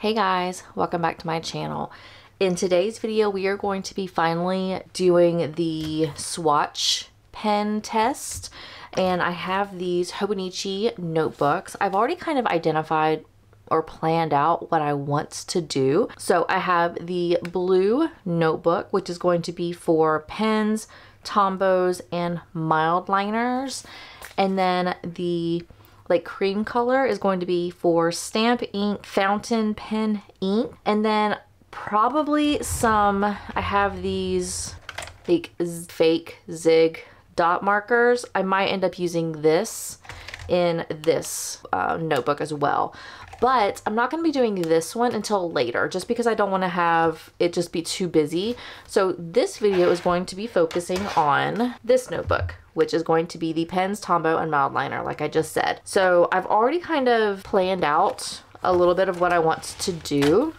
Hey guys, welcome back to my channel. In today's video, we are going to be finally doing the swatch pen test. And I have these Hobonichi notebooks. I've already kind of identified or planned out what I want to do. So I have the blue notebook, which is going to be for pens, Tombows, and Mildliners. And then the like cream color is going to be for stamp ink, fountain pen ink, and then probably some, I have these like fake zig dot markers. I might end up using this in this uh, notebook as well. But I'm not going to be doing this one until later just because I don't want to have it just be too busy. So this video is going to be focusing on this notebook which is going to be the Pens Tombow and Mildliner, like I just said. So I've already kind of planned out a little bit of what I want to do.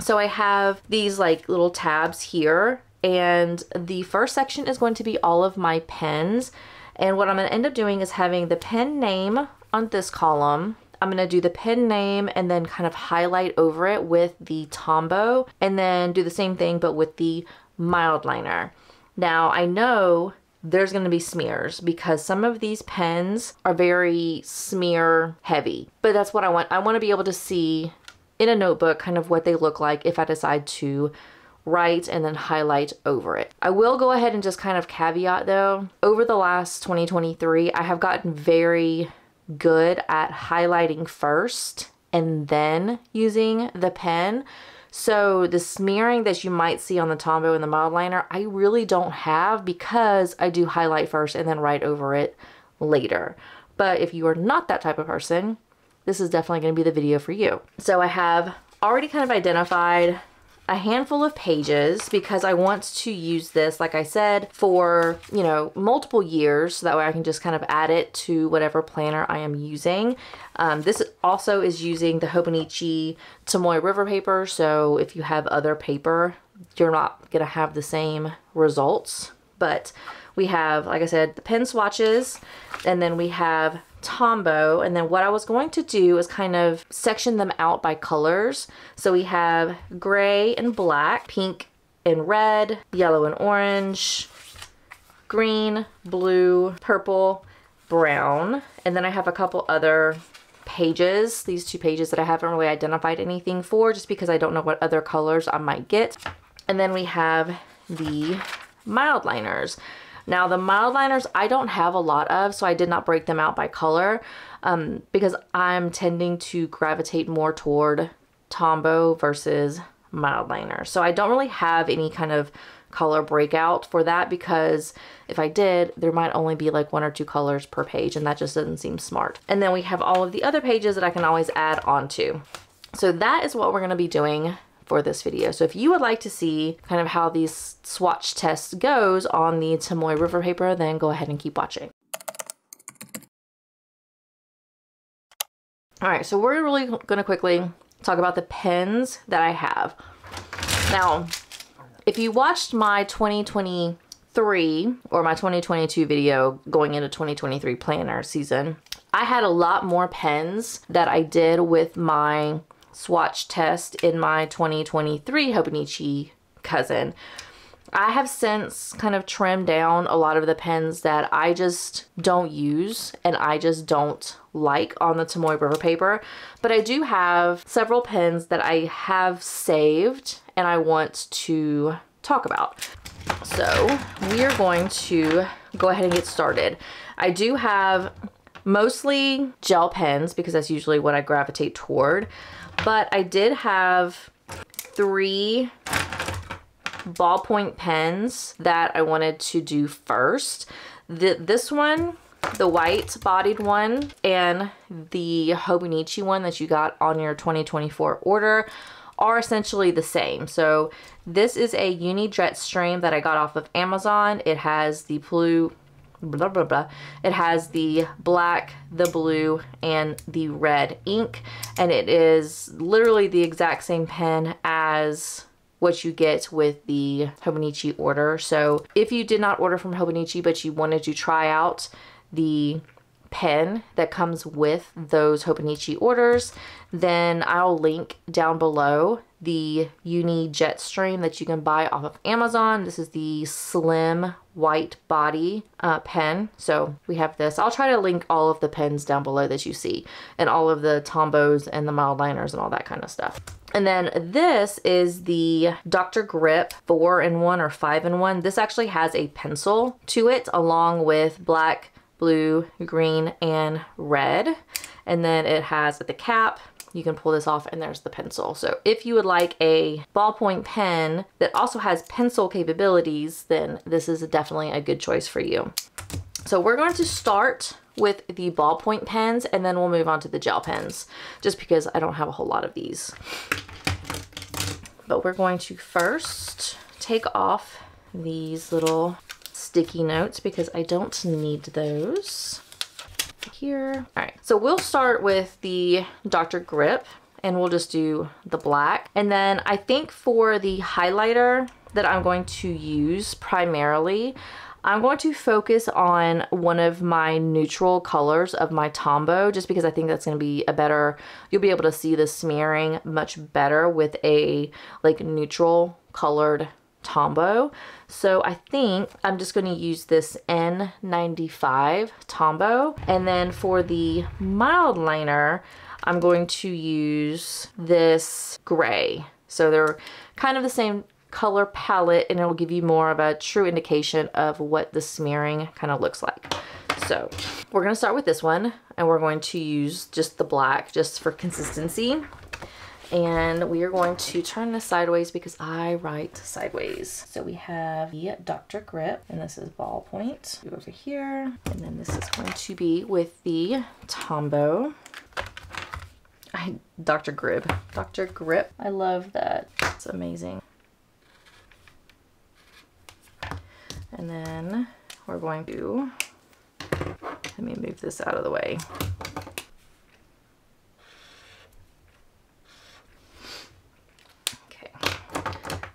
So I have these like little tabs here and the first section is going to be all of my pens. And what I'm to end up doing is having the pen name on this column. I'm going to do the pen name and then kind of highlight over it with the Tombow and then do the same thing but with the Mildliner. Now I know there's going to be smears because some of these pens are very smear heavy. But that's what I want. I want to be able to see in a notebook kind of what they look like if I decide to write and then highlight over it. I will go ahead and just kind of caveat though, over the last 2023, I have gotten very good at highlighting first and then using the pen. So the smearing that you might see on the Tombow and the Mildliner, I really don't have because I do highlight first and then write over it later. But if you are not that type of person, this is definitely going to be the video for you. So I have already kind of identified a handful of pages because I want to use this, like I said, for, you know, multiple years. So that way I can just kind of add it to whatever planner I am using. Um, this also is using the Hobonichi Tomoe River paper. So if you have other paper, you're not going to have the same results. But we have, like I said, the pen swatches, and then we have Tombow. And then what I was going to do is kind of section them out by colors. So we have gray and black, pink and red, yellow and orange, green, blue, purple, brown. And then I have a couple other pages, these two pages that I haven't really identified anything for just because I don't know what other colors I might get. And then we have the Mildliners. Now the Mildliners I don't have a lot of, so I did not break them out by color um, because I'm tending to gravitate more toward Tombow versus Mildliner. So I don't really have any kind of color breakout for that because if I did, there might only be like one or two colors per page and that just doesn't seem smart. And then we have all of the other pages that I can always add onto. So that is what we're going to be doing for this video. So if you would like to see kind of how these swatch tests goes on the Tomoe River paper, then go ahead and keep watching. All right, so we're really gonna quickly talk about the pens that I have. Now, if you watched my 2023 or my 2022 video going into 2023 planner season, I had a lot more pens that I did with my swatch test in my 2023 Hobonichi cousin. I have since kind of trimmed down a lot of the pens that I just don't use and I just don't like on the Tomoe River paper. But I do have several pens that I have saved and I want to talk about. So we are going to go ahead and get started. I do have mostly gel pens because that's usually what I gravitate toward. But I did have three ballpoint pens that I wanted to do first. The, this one, the white bodied one, and the Hobonichi one that you got on your 2024 order are essentially the same. So this is a Uni Jetstream that I got off of Amazon. It has the blue blah blah blah. It has the black the blue and the red ink and it is literally the exact same pen as what you get with the Hobonichi order. So if you did not order from Hobonichi but you wanted to try out the pen that comes with those Hobonichi orders, then I'll link down below the Uni Jetstream that you can buy off of Amazon. This is the slim white body uh, pen. So we have this. I'll try to link all of the pens down below that you see and all of the Tombows and the Mildliners and all that kind of stuff. And then this is the Dr. Grip 4 in 1 or 5 in 1. This actually has a pencil to it along with black, blue, green, and red. And then it has at the cap, you can pull this off and there's the pencil. So if you would like a ballpoint pen that also has pencil capabilities, then this is definitely a good choice for you. So we're going to start with the ballpoint pens and then we'll move on to the gel pens just because I don't have a whole lot of these. But we're going to first take off these little sticky notes because I don't need those here. All right, so we'll start with the Dr. Grip and we'll just do the black. And then I think for the highlighter that I'm going to use primarily, I'm going to focus on one of my neutral colors of my Tombow just because I think that's going to be a better, you'll be able to see the smearing much better with a like neutral colored Tombow. So I think I'm just going to use this N95 Tombow. And then for the mild liner, I'm going to use this gray. So they're kind of the same color palette and it'll give you more of a true indication of what the smearing kind of looks like. So we're going to start with this one and we're going to use just the black just for consistency. And we are going to turn this sideways because I write sideways. So we have the Dr. Grip and this is ballpoint over here. And then this is going to be with the Tombow. I, Dr. Grip. Dr. Grip. I love that. It's amazing. And then we're going to, let me move this out of the way.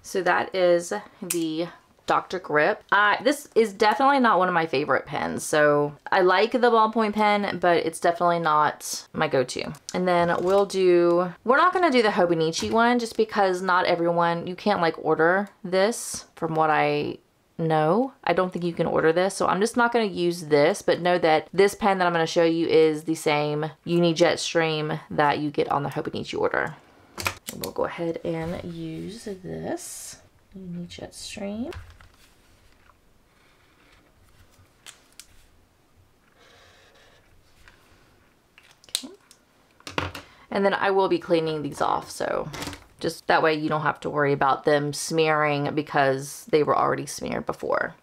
So that is the Dr. Grip. Uh, this is definitely not one of my favorite pens. So I like the ballpoint pen, but it's definitely not my go-to. And then we'll do, we're not gonna do the Hobonichi one just because not everyone, you can't like order this from what I no, I don't think you can order this. So I'm just not going to use this, but know that this pen that I'm going to show you is the same Uni Jetstream that you get on the Hobonichi order. We'll go ahead and use this Uni Jetstream. Okay. And then I will be cleaning these off, so just that way you don't have to worry about them smearing because they were already smeared before.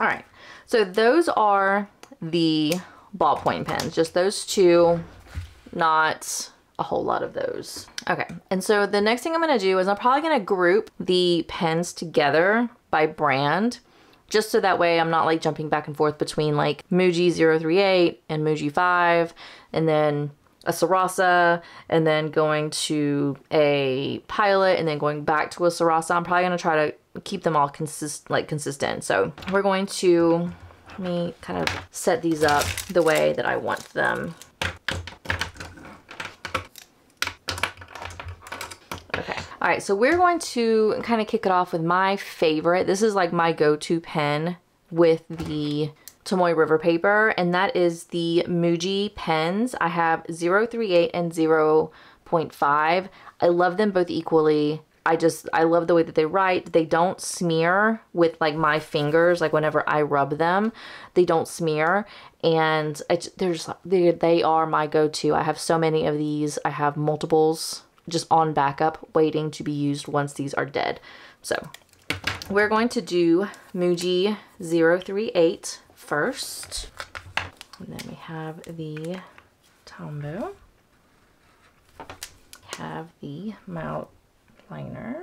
All right, so those are the ballpoint pens, just those two, not a whole lot of those. Okay, and so the next thing I'm gonna do is I'm probably gonna group the pens together by brand just so that way I'm not like jumping back and forth between like Muji 038 and Muji 5 and then a Sarasa and then going to a Pilot and then going back to a Sarasa. I'm probably going to try to keep them all consist like consistent. So we're going to, let me kind of set these up the way that I want them. All right, so we're going to kind of kick it off with my favorite. This is like my go-to pen with the Tomoe River paper, and that is the Muji pens. I have 038 and 0.5. I love them both equally. I just, I love the way that they write. They don't smear with like my fingers, like whenever I rub them, they don't smear. And there's, they, they are my go-to. I have so many of these. I have multiples just on backup waiting to be used once these are dead. So we're going to do Muji 038 first. And then we have the Tombow. Have the mount liner.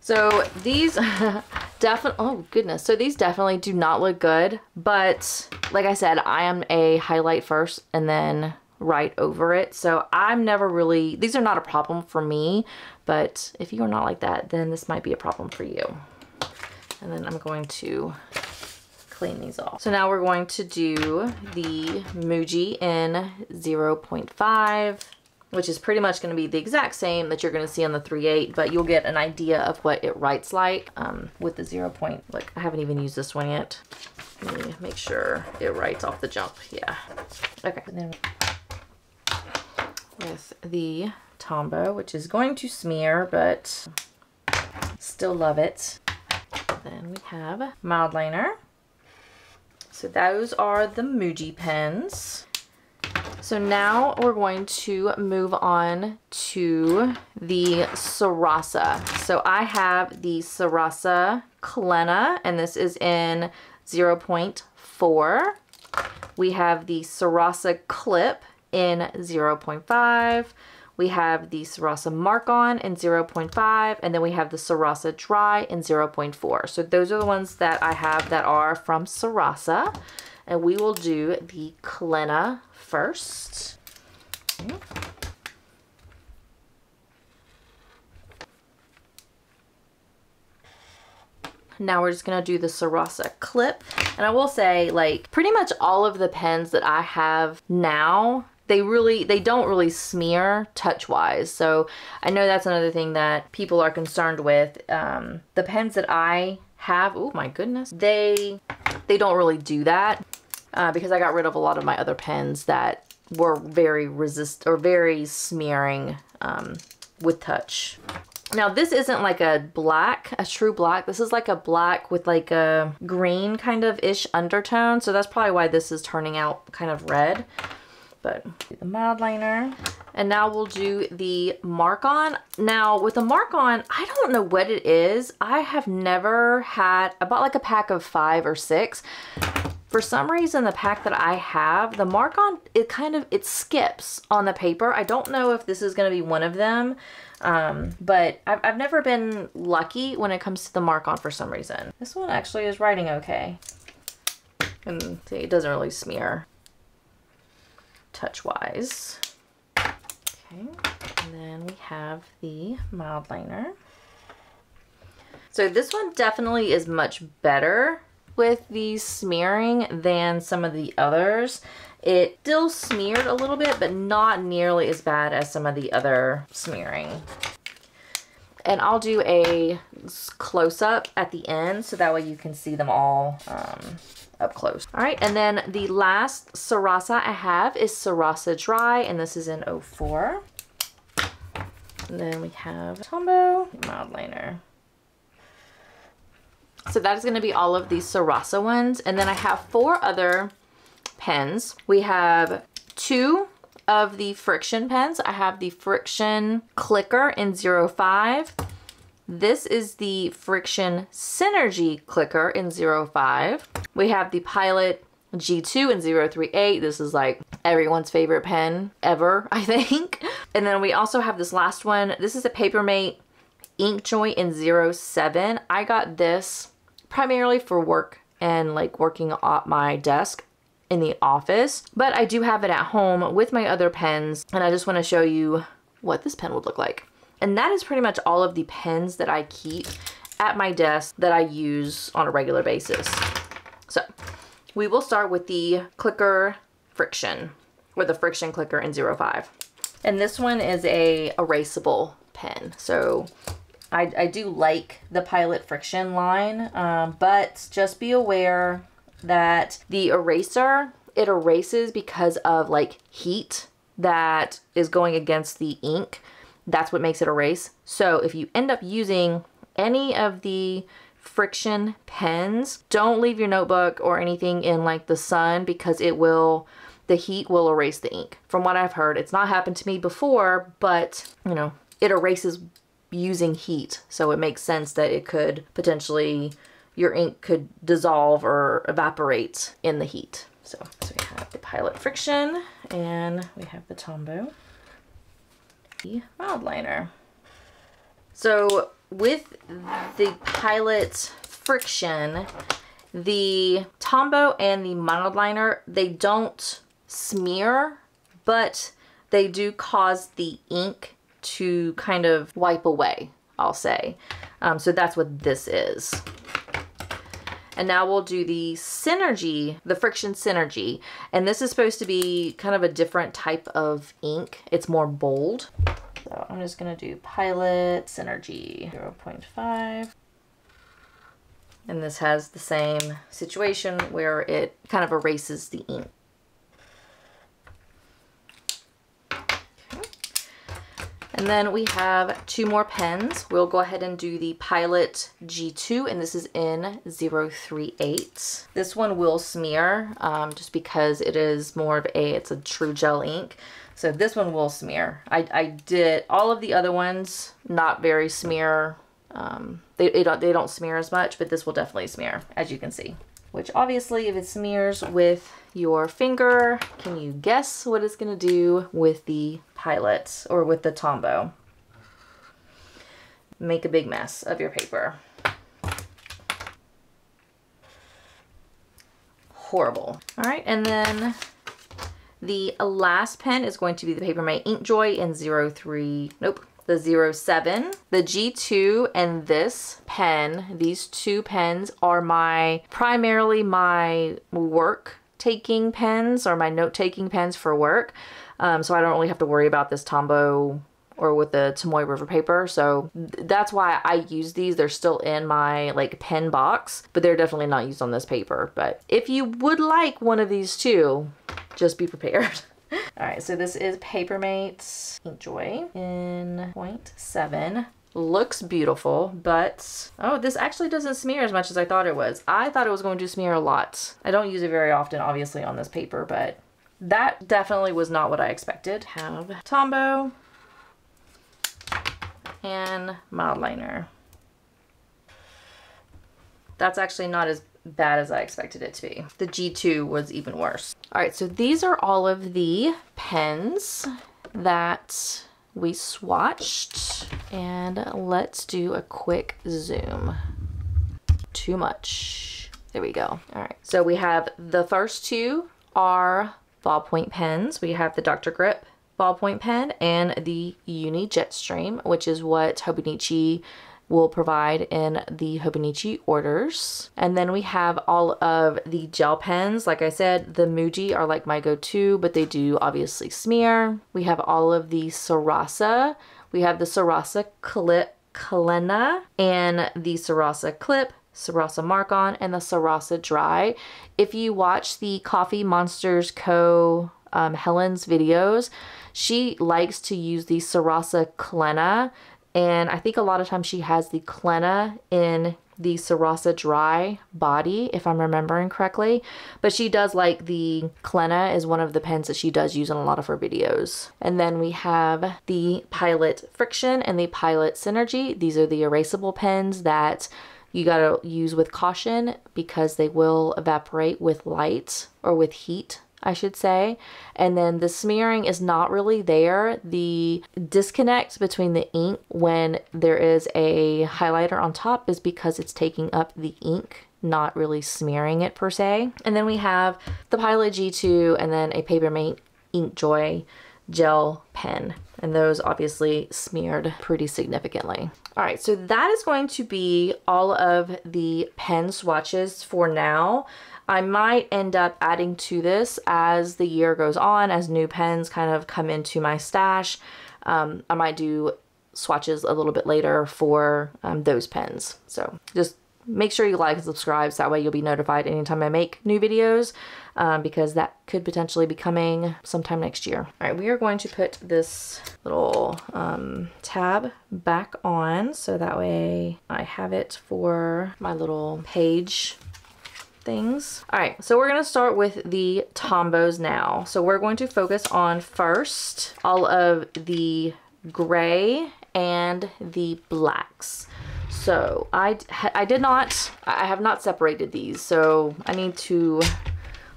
So these definitely, oh goodness. So these definitely do not look good, but like I said, I am a highlight first and then write over it. So I'm never really, these are not a problem for me, but if you are not like that, then this might be a problem for you. And then I'm going to clean these off. So now we're going to do the Muji in 0.5 which is pretty much going to be the exact same that you're going to see on the 3.8, but you'll get an idea of what it writes like um, with the 0. Point. Like, I haven't even used this one yet. Let me make sure it writes off the jump. Yeah. Okay. With the Tombow, which is going to smear, but still love it. Then we have a Mildliner. So those are the Muji pens. So now we're going to move on to the Sarasa. So I have the Sarasa Clena, and this is in 0.4. We have the Sarasa Clip in 0.5. We have the Sarasa Mark-On in 0.5, and then we have the Sarasa Dry in 0.4. So those are the ones that I have that are from Sarasa. And we will do the Clena first. Now we're just to do the Sarasa clip. And I will say, like, pretty much all of the pens that I have now, they really, they don't really smear touch-wise. So I know that's another thing that people are concerned with. Um, the pens that I have, oh my goodness, they, they don't really do that uh, because I got rid of a lot of my other pens that were very resist or very smearing um, with touch. Now this isn't like a black, a true black. This is like a black with like a green kind of ish undertone. So that's probably why this is turning out kind of red. But the Mildliner. And now we'll do the Mark-On. Now with the Mark-On, I don't know what it is. I have never had, I bought like a pack of five or six. For some reason, the pack that I have, the Mark-On, it kind of, it skips on the paper. I don't know if this is going to be one of them, um, but I've, I've never been lucky when it comes to the Mark-On for some reason. This one actually is writing okay. And see, it doesn't really smear touch-wise. Okay, and then we have the Mildliner. So this one definitely is much better with the smearing than some of the others. It still smeared a little bit, but not nearly as bad as some of the other smearing. And I'll do a close-up at the end so that way you can see them all um, up close. All right, and then the last Sarasa I have is Sarasa Dry, and this is in 04. And then we have Tombow Mildliner. So that is going to be all of these Sarasa ones. And then I have four other pens. We have two of the Frixion pens. I have the Frixion Clicker in 05. This is the friction Synergy Clicker in 05. We have the Pilot G2 in 038. This is like everyone's favorite pen ever, I think. And then we also have this last one. This is a Papermate Inkjoy in 07. I got this primarily for work and like working at my desk in the office. But I do have it at home with my other pens and I just want to show you what this pen would look like. And that is pretty much all of the pens that I keep at my desk that I use on a regular basis. So we will start with the clicker Frixion or the Frixion clicker in 05. And this one is a erasable pen. So I, I do like the Pilot Frixion line, um, but just be aware that the eraser, it erases because of like heat that is going against the ink. That's what makes it erase. So if you end up using any of the Frixion pens, don't leave your notebook or anything in like the sun because it will, the heat will erase the ink. From what I've heard, it's not happened to me before, but you know, it erases using heat. So it makes sense that it could potentially, your ink could dissolve or evaporate in the heat. So, so we have the Pilot Frixion and we have the Tombow, the Mildliner. So with the Pilot Frixion, the Tombow and the Mildliner, they don't smear, but they do cause the ink to kind of wipe away, I'll say. Um, so that's what this is. And now we'll do the Synergy, the Frixion Synergy. And this is supposed to be kind of a different type of ink. It's more bold. So I'm just gonna do Pilot Synergy 0.5. And this has the same situation where it kind of erases the ink. And then we have two more pens. We'll go ahead and do the Pilot G2, and this is in 038. This one will smear um, just because it is more of a, it's a true gel ink. So this one will smear. I, I did all of the other ones, not very smear. Um, they, they, don't, they don't smear as much, but this will definitely smear, as you can see. Which obviously, if it smears with your finger, can you guess what it's going to do with the pilot or with the Tombow? Make a big mess of your paper. Horrible. All right, and then the last pen is going to be the paper Papermate Inkjoy in 03, nope, the 07. The G2 and this pen, these two pens are my, primarily my work taking pens or my note taking pens for work. Um, so I don't really have to worry about this Tombow or with the Tomoe River paper. So that's why I use these. They're still in my like pen box, but they're definitely not used on this paper. But if you would like one of these too, just be prepared. All right, so this is Papermate Inkjoy in 0.7. Looks beautiful, but oh, this actually doesn't smear as much as I thought it was. I thought it was going to smear a lot. I don't use it very often, obviously, on this paper, but that definitely was not what I expected. Have Tombow and Mildliner. That's actually not as bad as I expected it to be. The G2 was even worse. All right, so these are all of the pens that we swatched and let's do a quick zoom. Too much. There we go. All right, so we have the first two are ballpoint pens. We have the Dr. Grip ballpoint pen and the Uni Jetstream, which is what Hobonichi will provide in the Hobonichi orders. And then we have all of the gel pens. Like I said, the Muji are like my go-to, but they do obviously smear. We have all of the Sarasa. We have the Sarasa Clip Clena and the Sarasa Clip, Sarasa Mark On, and the Sarasa Dry. If you watch the Coffee Monsterz Co. Um, Helen's videos, she likes to use the Sarasa Clena and I think a lot of times she has the Clena in the Sarasa Dry body, if I'm remembering correctly. But she does like the Clena is one of the pens that she does use in a lot of her videos. And then we have the Pilot Frixion and the Pilot Synergy. These are the erasable pens that you gotta use with caution because they will evaporate with light or with heat I should say. And then the smearing is not really there. The disconnect between the ink when there is a highlighter on top is because it's taking up the ink not really smearing it per se. And then we have the Pilot G2 and then a Papermate Inkjoy gel pen. And those obviously smeared pretty significantly. All right, so that is going to be all of the pen swatches for now. I might end up adding to this as the year goes on, as new pens kind of come into my stash. Um, I might do swatches a little bit later for um, those pens. So just make sure you like and subscribe so that way you'll be notified anytime I make new videos um, because that could potentially be coming sometime next year. All right, we are going to put this little um, tab back on so that way I have it for my little page things. All right, so we're gonna start with the Tombows now. So we're going to focus on first all of the gray and the blacks. So I, I did not, I have not separated these. So I need to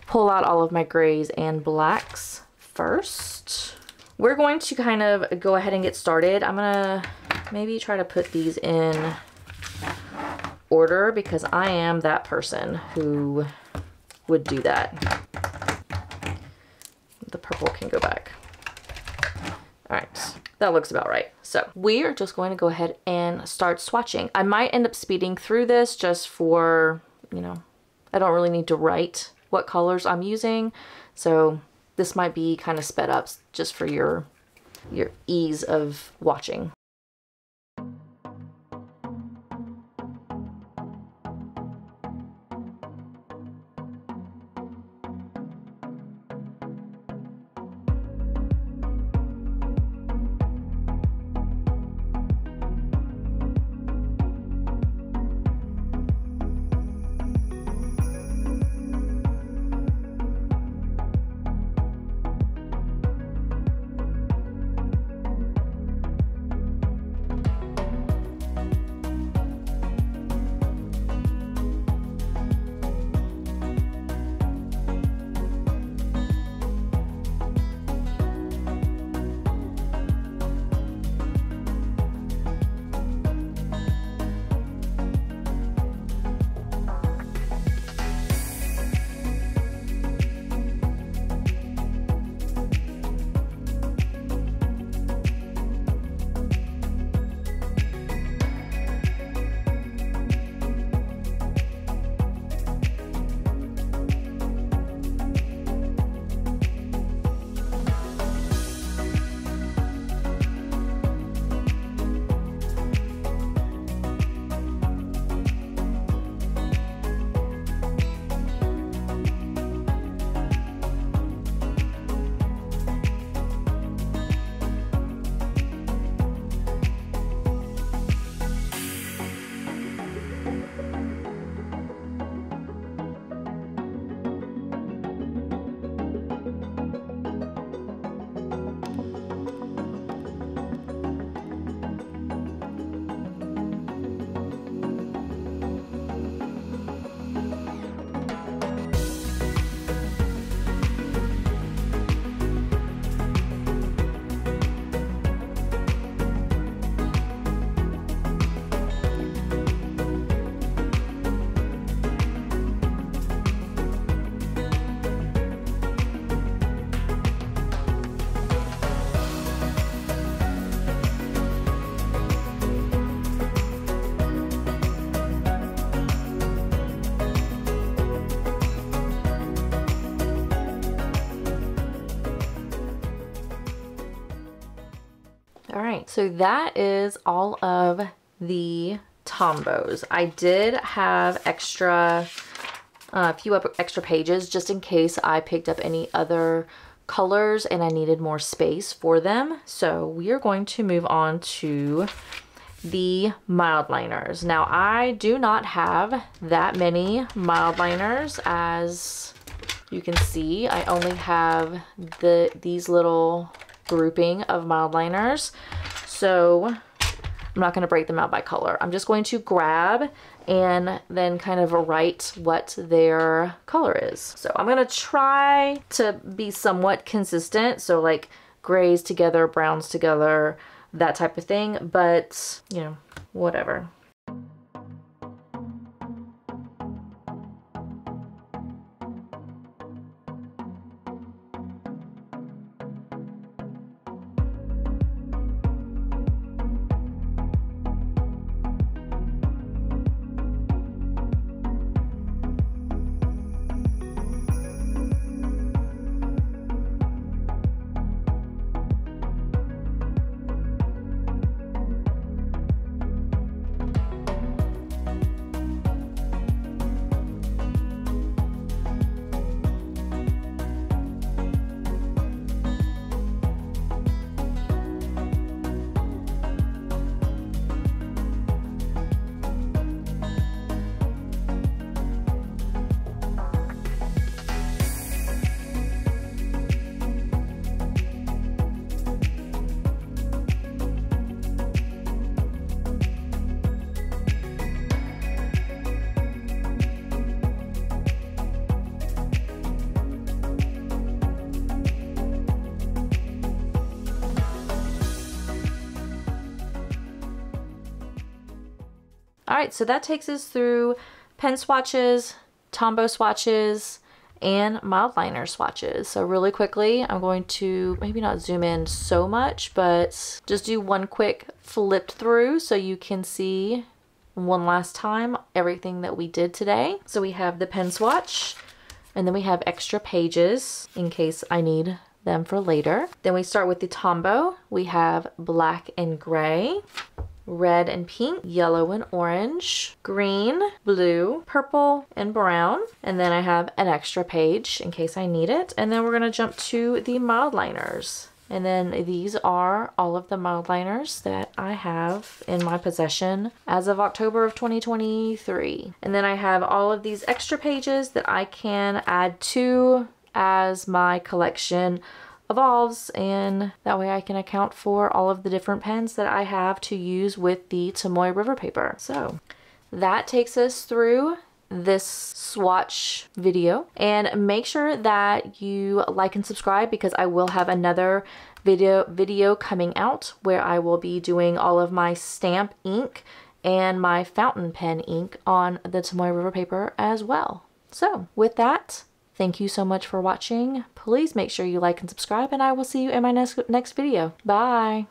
pull out all of my grays and blacks first. We're going to kind of go ahead and get started. I'm gonna maybe try to put these in order because I am that person who would do that. The purple can go back. All right, that looks about right. So we are just going to go ahead and start swatching. I might end up speeding through this just for you know, I don't really need to write what colors I'm using. So this might be kind of sped up just for your, your ease of watching. So that is all of the Tombows. I did have extra, a uh, few extra pages just in case I picked up any other colors and I needed more space for them. So we are going to move on to the Mildliners. Now I do not have that many Mildliners as you can see. I only have the these little grouping of Mildliners. So I'm not going to break them out by color. I'm just going to grab and then kind of write what their color is. So I'm going to try to be somewhat consistent. So like grays together, browns together, that type of thing. But, you know, whatever. All right, so that takes us through pen swatches, Tombow swatches, and Mildliner swatches. So really quickly, I'm going to maybe not zoom in so much, but just do one quick flip through so you can see one last time everything that we did today. So we have the pen swatch and then we have extra pages in case I need them for later. Then we start with the Tombow. We have black and gray, red and pink, yellow and orange, green, blue, purple, and brown. And then I have an extra page in case I need it. And then we're gonna jump to the Mildliners. And then these are all of the Mildliners that I have in my possession as of October of 2023. And then I have all of these extra pages that I can add to as my collection evolves and that way I can account for all of the different pens that I have to use with the Tomoe River paper. So that takes us through this swatch video and make sure that you like and subscribe because I will have another video video coming out where I will be doing all of my stamp ink and my fountain pen ink on the Tomoe River paper as well. So with that, thank you so much for watching. Please make sure you like and subscribe and I will see you in my next, next video. Bye!